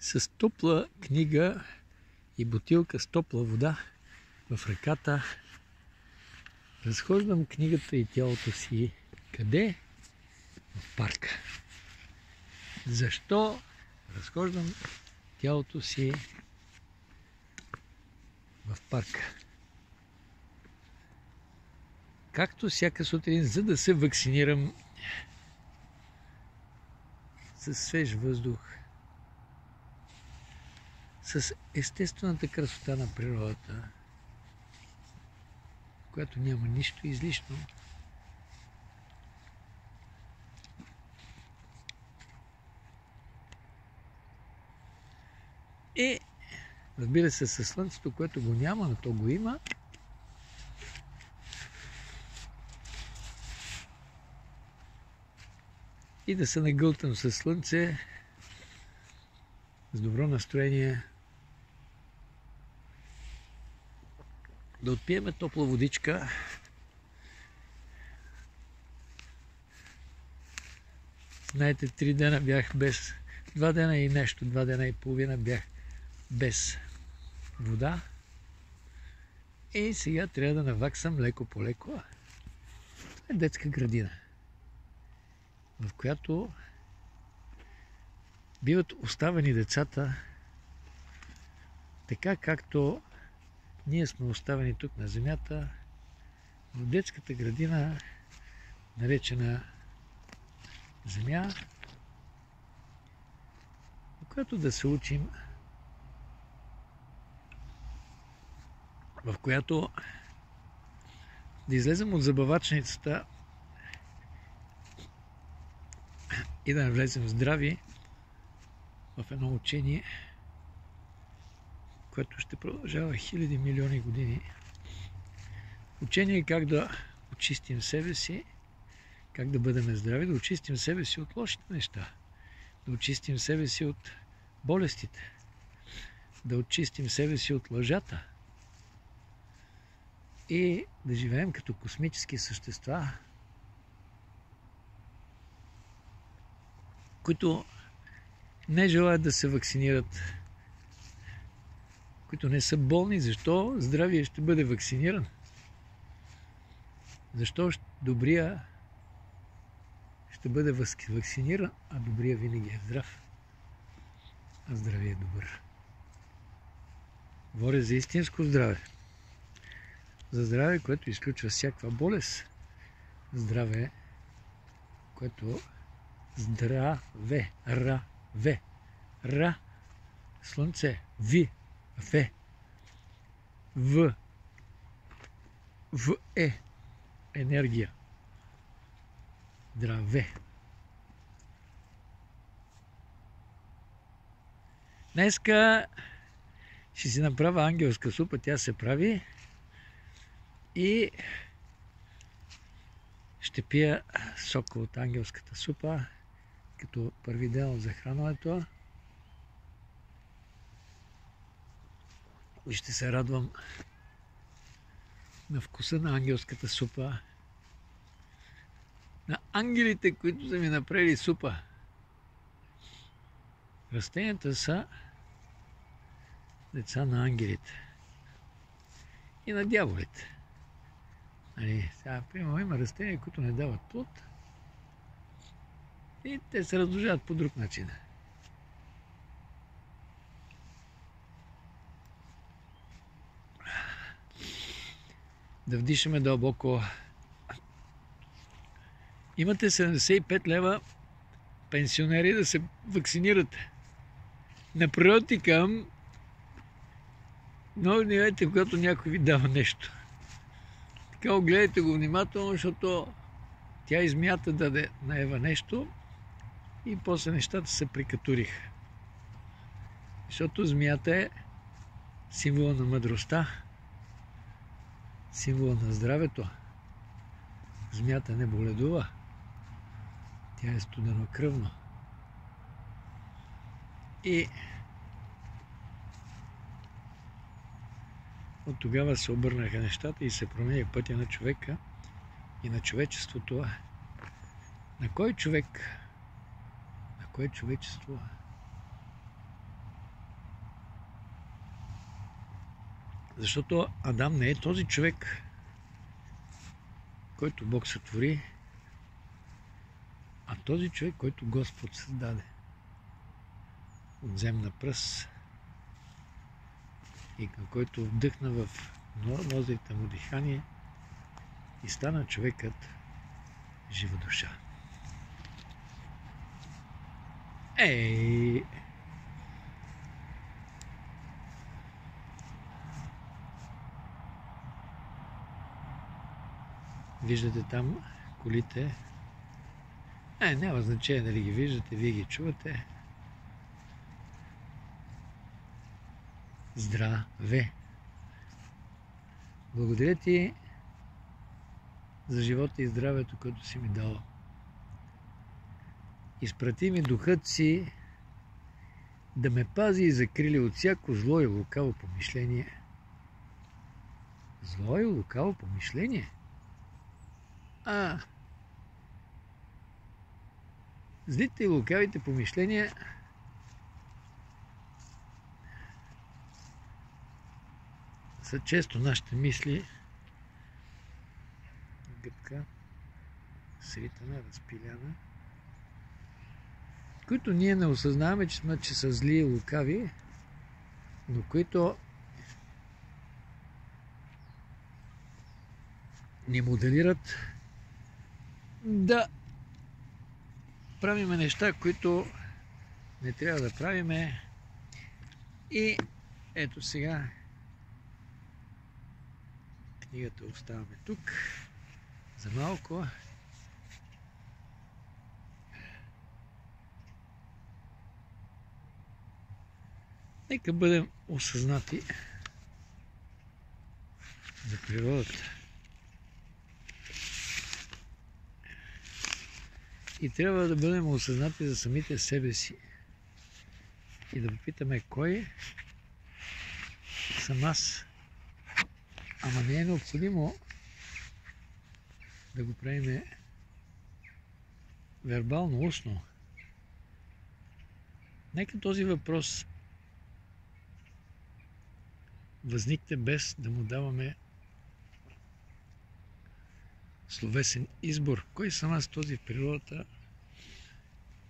с топла книга и бутилка с топла вода в ръката. Разхождам книгата и тялото си. Къде? В парка. Защо разхождам тялото си в парка? Както всяка сутрин, за да се вакцинирам с свеж въздух, с естествената красота на природата, в която няма нищо излишно. И, разбира се, със слънцето, което го няма, но то го има, и да се нагълтам със слънце, с добро настроение, да отпиеме топла водичка. Знаете, три дена бях без... Два дена и нещо, два дена и половина бях без вода. И сега трябва да наваксам леко по леко. Това е детска градина, в която биват оставени децата така както ние сме оставени тук на земята, в детската градина, наречена земя, в която да се учим, в която да излезем от забавачницата и да навлезем здрави в едно учение, което ще продължава хиляди милиони години. Учение как да очистим себе си, как да бъдем здрави, да очистим себе си от лошите неща, да очистим себе си от болестите, да очистим себе си от лъжата и да живеем като космически същества, които не желаят да се вакцинират които не са болни, защо здравия ще бъде вакциниран? Защо добрия ще бъде вакциниран, а добрия винаги е здрав? А здравия е добър. Говоря за истинско здраве. За здраве, което изключва всякаква болест. Здраве, което здраве, ра, ве, ра, слънце, ви, В. В. В е. Енергия. Здраве. Днеска ще си направя ангелска супа. Тя се прави и ще пия сока от ангелската супа като първи ден от захранването. И ще се радвам на вкуса на ангелската супа, на ангелите, които са ми направили супа. Растенията са деца на ангелите и на дяволите. Нали, сега, примерно, има растения, които не дават плод и те се разложават по друг начин. Да вдишаме дълбоко. Имате 75 лева пенсионери да се вакцинирате. Напротикам, много внимайте, когато някой ви дава нещо. Така огледайте го внимателно, защото тя измята да даде на Ева нещо и после нещата се прикатуриха. Защото змията е символа на мъдростта, символа на здравето. Змията не боледува. Тя е студено кръвно. И от тогава се обърнаха нещата и се промени пътя на човека и на човечеството. На кой човек, на кое човечество Защото Адам не е този човек, който Бог сътвори, а този човек, който Господ създаде от земна пръст и който вдъхна в ноздрите му дихание и стана човекът жива душа. Ей! Виждате там колите. Е, няма значение дали ги виждате, вие ги чувате. Здраве! Благодаря ти за живота и здравето, което си ми дал. Изпрати ми духът си да ме пази и закрили от всяко зло и лукаво помишление. Зло и лукаво помишление? А, злите и лукавите помишления. Са често нашите мисли. Гъбка, сритана, разпиляна, които ние не осъзнаваме, че сме, че са зли и лукави, но които ни моделират да правиме неща, които не трябва да правиме. И ето сега книгата оставаме тук за малко. Нека бъдем осъзнати за природата. И трябва да бъдем осъзнати за самите себе си. И да попитаме кой съм аз. Ама не е необходимо да го правим вербално, устно. Нека този въпрос възникне без да му даваме словесен избор. Кой съм аз този в природата?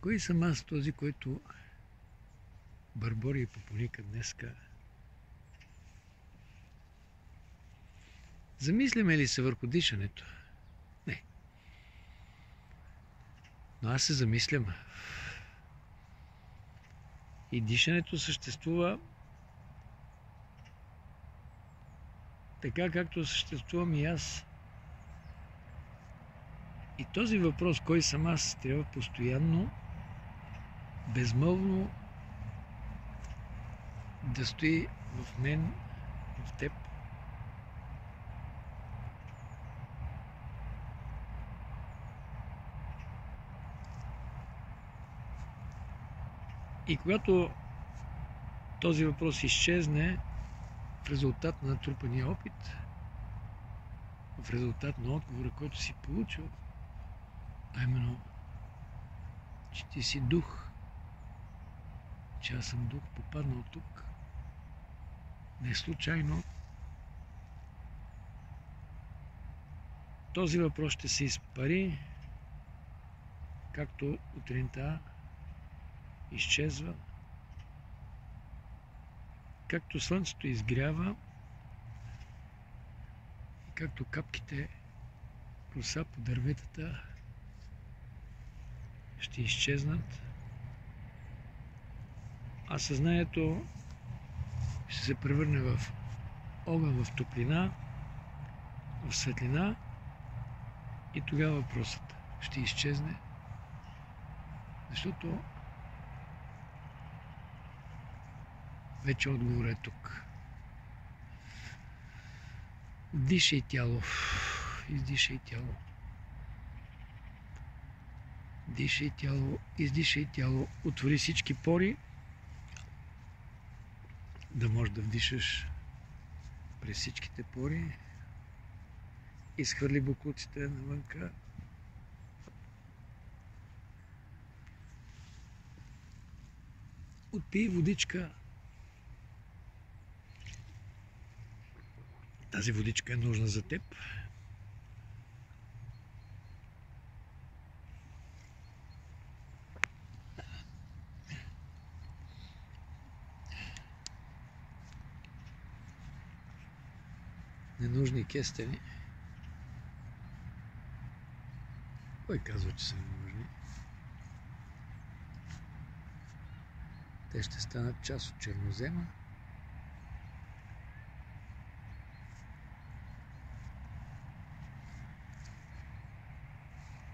Кой съм аз този, който Барбори и Попоника днеска? Замисляме ли се върху дишането? Не. Но аз се замислям. И дишането съществува така, както съществувам и аз. И този въпрос, кой съм аз, трябва постоянно, безмълвно да стои в мен, в теб. И когато този въпрос изчезне в резултат на натрупания опит, в резултат на отговора, който си получил, а именно, че ти си дух, че аз съм дух, попаднал тук, не случайно, този въпрос ще се изпари, както утринта изчезва, както слънцето изгрява, както капките роса по дърветата ще изчезнат, а съзнанието ще се превърне в огън, в топлина, в светлина и тогава въпросът ще изчезне, защото вече отговор е тук. Дишай тяло, издишай тяло. Дишай тяло, издишай тяло, отвори всички пори, да можеш да вдишаш през всичките пори. Изхвърли буклуците навънка. Отпий водичка. Тази водичка е нужна за теб. Ненужни кестени. Кой казва, че са ненужни? Те ще станат част от чернозема.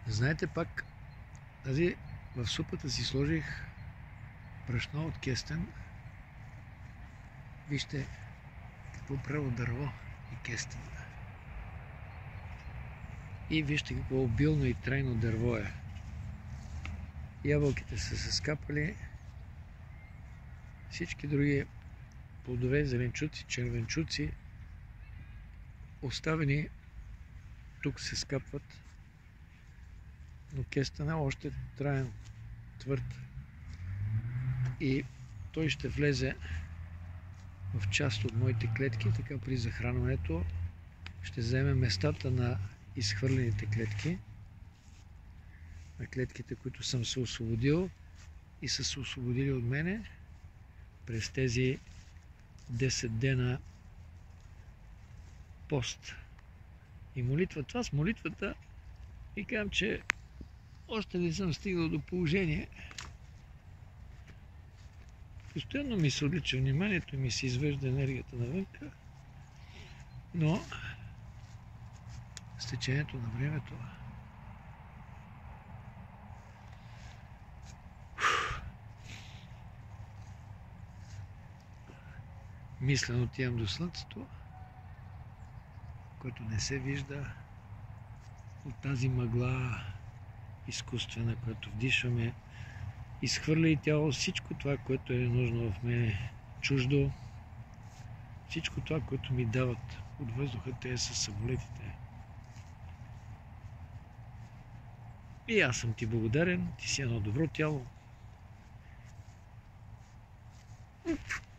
Знаете пак, тази в супата си сложих брашно от кестен. Вижте какво право дърво и кестен. И вижте какво обилно и трайно дърво е. Ябълките са се скапали. Всички други плодове, зеленчуци, червенчуци, оставени тук се скапват но кестена е още траен, твърд. И той ще влезе в част от моите клетки, така при захранването ще вземе местата на изхвърлените клетки, на клетките, които съм се освободил и са се освободили от мене през тези 10 дена пост и молитва. Това с молитвата и казвам, че още не съм стигнал до положение. Постоянно ми се отлича вниманието и ми се извежда енергията навънка, но с течението на времето мислено отивам до слънцето, което не се вижда от тази мъгла, изкуствена, която вдишваме, изхвърля и тяло всичко това, което е нужно в мене, чуждо, всичко това, което ми дават от въздуха, те са самолетите. И аз съм ти благодарен, ти си едно добро тяло.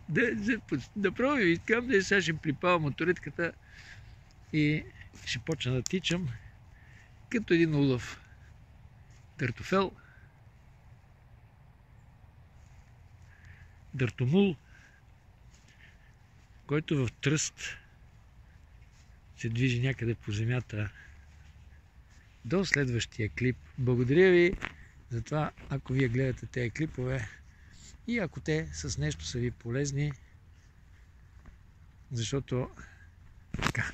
Да, да, пробвам, искам да сега ще припавам моторитката и ще почна да тичам като един улов дъртофел, дъртомул, който в тръст се движи някъде по земята до следващия клип. Благодаря ви за това, ако вие гледате тези клипове и ако те с нещо са ви полезни, защото така,